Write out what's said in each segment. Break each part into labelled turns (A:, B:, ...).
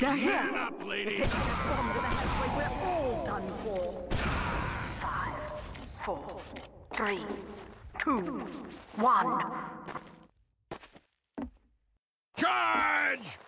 A: They're here!
B: Man up, lady!
A: Take this bomb to the head, we're all done for. Five, four, three, two, one.
B: Charge!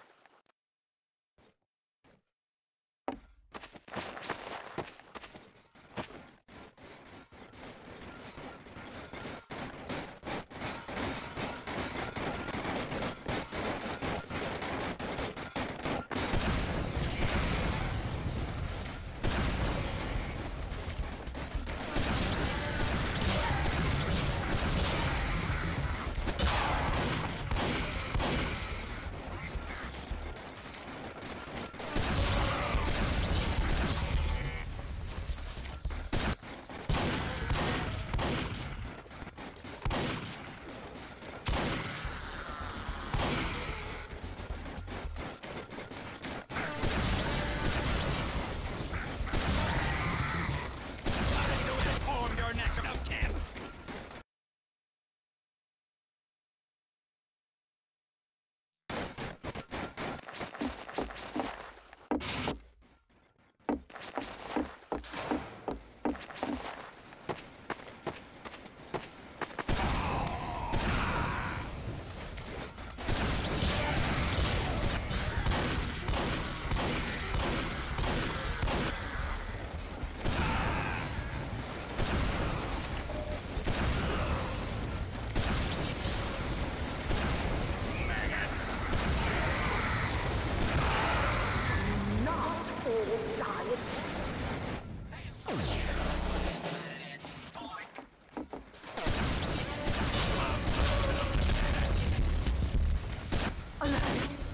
A: Alas,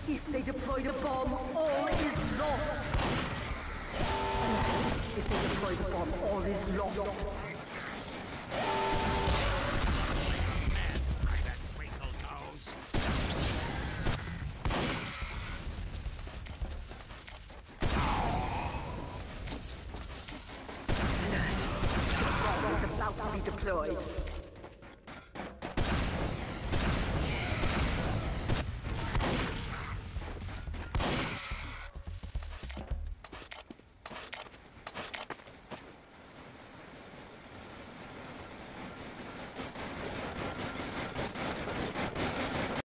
A: if they deployed a bomb, all is lost. If they deploy the bomb, all is lost. Deployed.